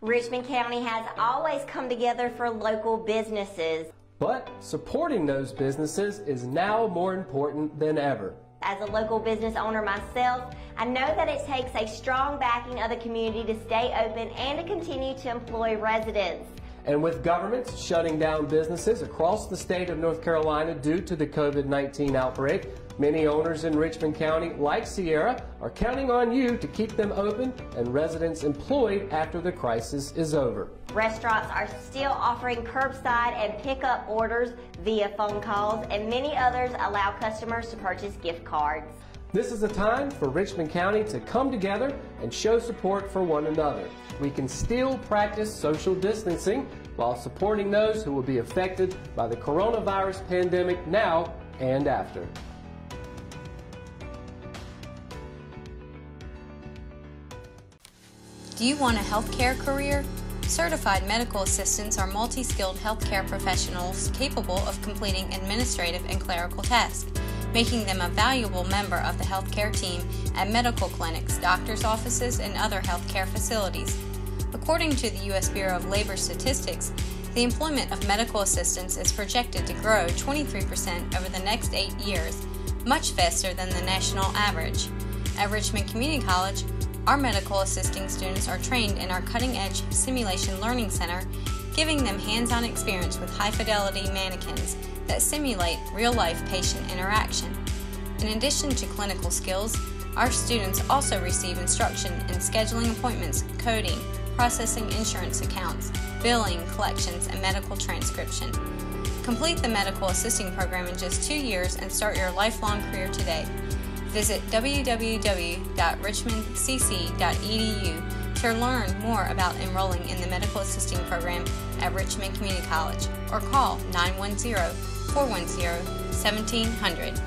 Richmond County has always come together for local businesses. But supporting those businesses is now more important than ever. As a local business owner myself, I know that it takes a strong backing of the community to stay open and to continue to employ residents. And with governments shutting down businesses across the state of North Carolina due to the COVID 19 outbreak, many owners in Richmond County, like Sierra, are counting on you to keep them open and residents employed after the crisis is over. Restaurants are still offering curbside and pickup orders via phone calls, and many others allow customers to purchase gift cards. This is a time for Richmond County to come together and show support for one another. We can still practice social distancing while supporting those who will be affected by the coronavirus pandemic now and after. Do you want a healthcare career? Certified medical assistants are multi skilled healthcare professionals capable of completing administrative and clerical tasks, making them a valuable member of the healthcare team at medical clinics, doctors' offices, and other healthcare facilities. According to the U.S. Bureau of Labor Statistics, the employment of medical assistants is projected to grow 23% over the next eight years, much faster than the national average. At Richmond Community College, our medical assisting students are trained in our cutting edge Simulation Learning Center, giving them hands on experience with high fidelity mannequins that simulate real life patient interaction. In addition to clinical skills, our students also receive instruction in scheduling appointments, coding, processing insurance accounts, billing, collections, and medical transcription. Complete the medical assisting program in just two years and start your lifelong career today. Visit www.richmondcc.edu to learn more about enrolling in the medical assisting program at Richmond Community College or call 910 410 1700.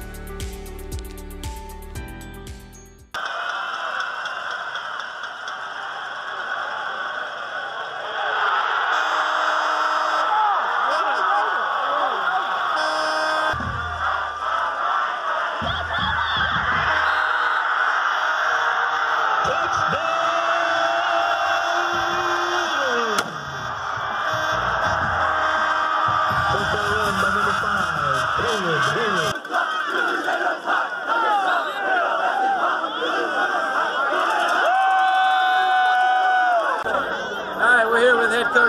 All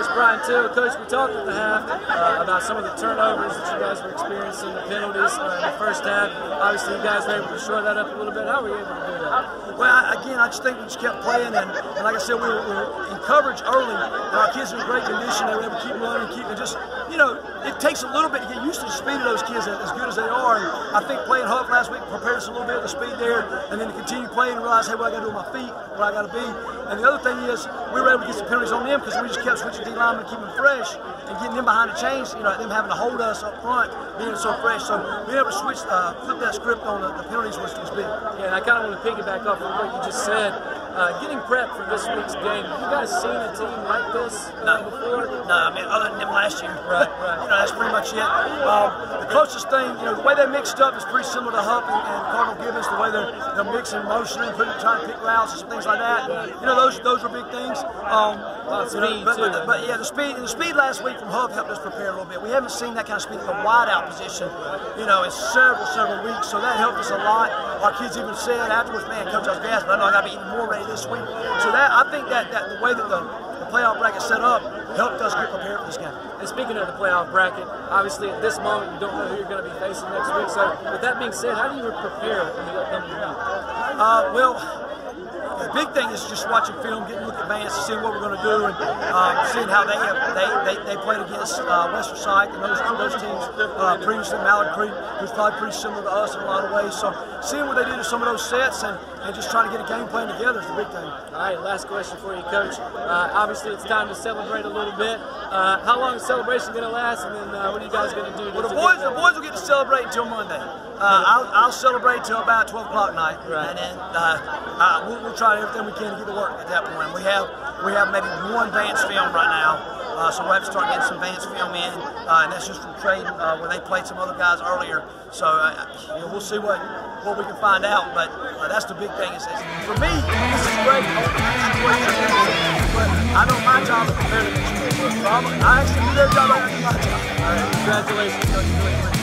coach Bryan Till. Coach, we talked at the half uh, about some of the turnovers that you guys were experiencing, the penalties uh, in the first half. Obviously, you guys were able to shore that up a little bit. How were you able to do that? Well, again, I just think we just kept playing, and, and like I said, we were, we were in coverage early, and our kids were in great condition. They were able to keep running, keep and just, you know, it takes a little bit to get used to the speed of those kids as, good as they are. And I think playing Hough last week prepared us a little bit the speed there, and then to continue playing and realize, hey, what I got to do with my feet, where I got to be. And the other thing is, we were able to get some penalties on them because we just kept switching D linemen keeping them fresh and getting them behind the chains. You know, them having to hold us up front, being so fresh. So being able to switch, uh, flip that script on the, the penalties was, was big. Yeah, and I kind of want to piggyback off of what you just said. Uh, getting prepped for this week's game. Have you guys seen a team like this uh, before? No, I mean, other than them last year. Right, right. You know, that's pretty much it. Um, the closest thing, you know, the way they mixed up is pretty similar to Hough and, and Cardinal Gibbons, the way they're, they're mixing motion and putting, trying to pick routes and things like that. You know, those those are big things. Um, you but, but, but yeah, the speed the speed last week from Hough helped us prepare a little bit. We haven't seen that kind of speed in the wide out position, you know, in several, several weeks. So that helped us a lot. Our kids even said afterwards, man, coach, I was gassed, but I know I got to be even more ready this week. So that I think that, that the way that the, the playoff bracket set up helped us get prepared for this game. And speaking of the playoff bracket, obviously at this moment you don't know who you're going to be facing next week. So with that being said, how do you prepare in the upcoming week? Uh, well, big thing is just watching film, getting look at Vance, seeing what we're going to do, and uh, seeing how they have, they, they, they played against uh, Western Forsyth and those those teams uh, previously, Mallard Creek, who's probably pretty similar to us in a lot of ways. So seeing what they did in some of those sets and, and just trying to get a game plan together is the big thing. All right, last question for you, Coach. Uh, obviously, it's time to celebrate a little bit. Uh, how long is the celebration going to last, and then uh, what are you guys going to do? Well, the boys, the boys will get to celebrate until Monday. Uh, I'll, I'll celebrate till about 12 o'clock night, Right. and then uh, uh, we'll, we'll try everything we can to get to work at that point. We have we have maybe one Vance film right now, uh, so we'll have to start getting some Vance film in, uh, and that's just from trading uh, where they played some other guys earlier. So uh, you know, we'll see what what we can find out. But uh, that's the big thing. Is, is for me, this is great. But I know my job is prepared to you. I actually do their job. I do my job. All right, congratulations, Coach.